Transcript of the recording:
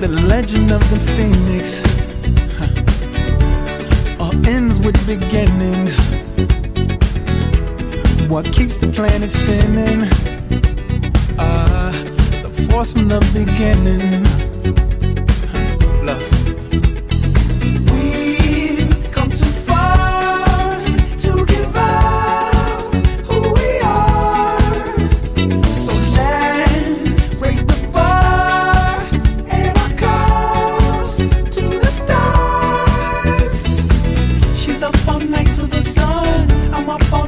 the legend of the phoenix huh. all ends with beginnings. What keeps the planet spinning? Ah, the force from the beginning. Up all night to the sun. I'm up all